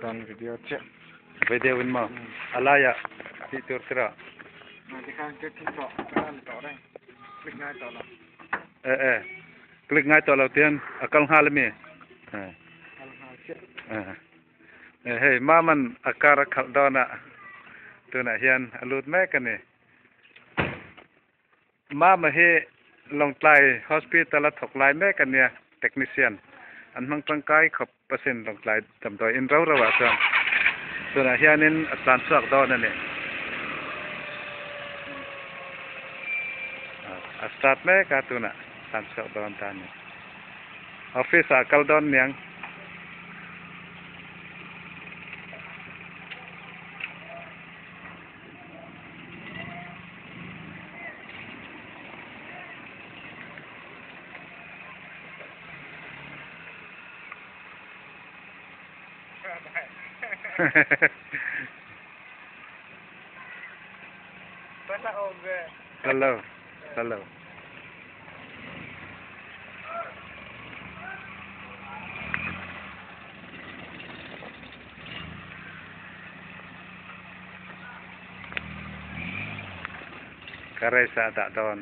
dan video cek video win ma alaya si tur tera nanti kan cek si tok kan tok dah klik ngai tok lah eh eh klik ngai tok lah tian akal hal me akal hal cek eh hey akar akal dona tu nak hian alut me ni mama he long tlai hospital la thok lai อันมังตังไกลขอบเปอร์เซ็นต์ลงหลายจําตัวอินเราระว่าซ่ําส่วนอาเฮียนั้นอัตราสวกดอนั่นนี่อัตราแม่กาตุนะสันสวกดอนตานี่ออฟฟิศอากลดอนเนียง Hello. Hello. Kare tak tahu.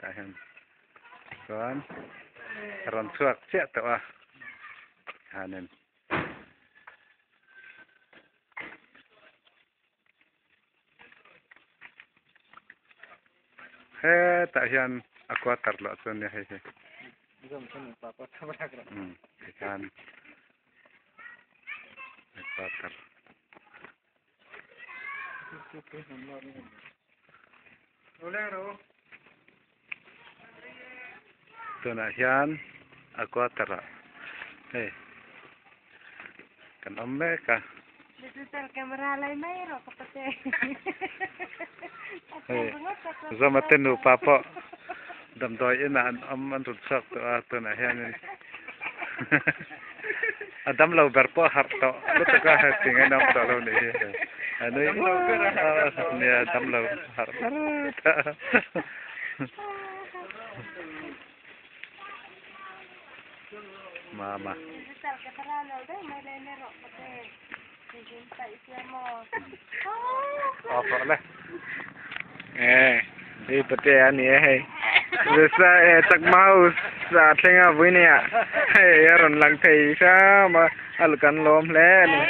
ตาเห็นก่อนรันชวกเจ๊ะตัวฮะนั่นเฮ้ตาเห็น aqua ตลอดส่วนเนี่ยเฮ้ยอืมอีกอันอีกอัน Olha, garoto. Nak hian aku atar lah. He. Kan om ka. Digital camera lai mai ro kapate. Hey, zama tenu papo. Dam doi ina an om an rut sak tu a tu na hian ni. Adam lau berpo har to. Lu ta ka ha tinga nam to lo ni. Anu ni adam lau har. มามาออกเลยเอ้ไอ้ประเทศนี้เฮ้ยดูซะเอ๊ะตักมาสสาทิงอ่ะวุ้ยเนี่ยเฮ้ยยารนหลังไทยซะมาอลกันลมแล้วนี่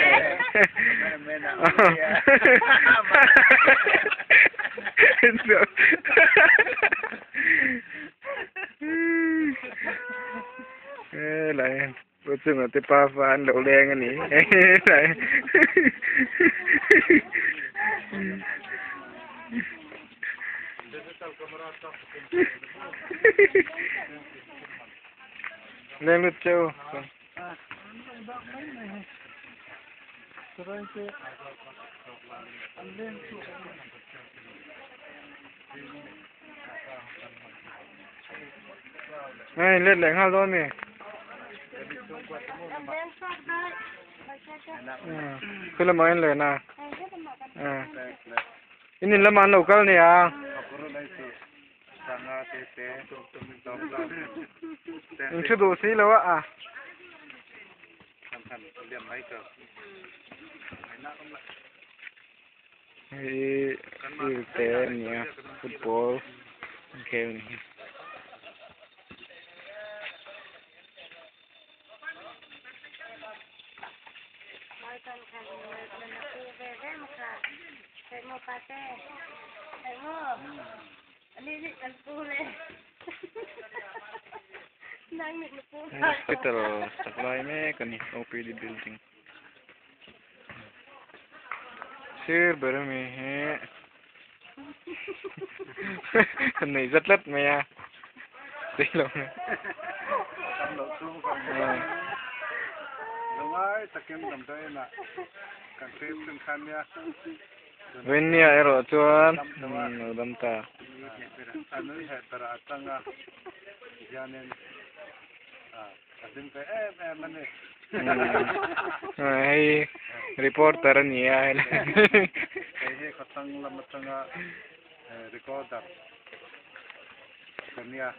lại bữa chừng là tiếp pha ăn đậu đen anh nhỉ. Lại. lên lượt châu này, lên lệnh hao rồi nè Ang làm ăn dai. Mai cha cha. cứ làm local lên à Ai ke tama kan. à ini làm ăn local football, game mo pate. Sai mo. Ali ni kan pule. Nang ni ni pule. hospital supply में कनी OPD building सिर भर में है नहीं जटलत में या देख लो Tam ngai takin tam dai na. Kan pe tin kham ya. Wen ni ai ro chuan. Dam mm, ya. ta. Anu he tara atanga ya. janen a ah, tin pe e e mane. Mm. Ai reporter ni ai ai he khatang la matanga recorder. Kan ya.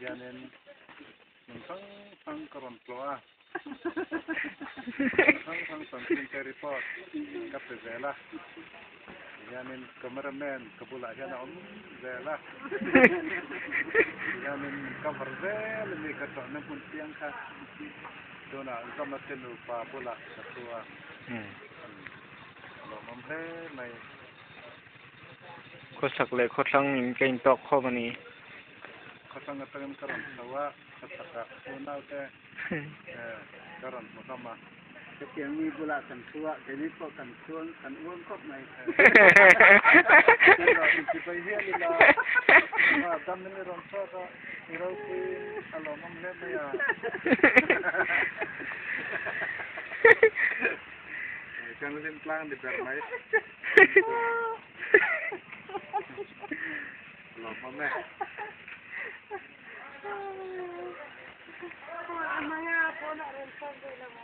Janen Mungkin pangkaran keluar. ทางทางสันติการีพอร์ตกับเซลายามินคามิราแมนกับุลายานาอุมเซลายามินคาบาร์เซลมีกระตอนนุ่นเตียงค่ะโดนาก็มาเซนูปาปุลาสัตวะอืมมัมเพไม่คสักเลยคดทั้งเก่งตอกข้อมานี้คดทั้งกระตังกระตังสัตวะสัตวะโนาแต่ Karon mo sama. Kasi ang ibo la kan suwa, kini po kan suon, kan uon ko may. Pero hindi pa iya nila. Ma dami ni ron sa ka, iraw ko alo mong lebe ya. Kan rin plan di permay. Lo mo del fondo de la.